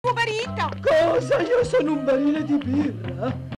tuo marito! Cosa? Io sono un barile di birra.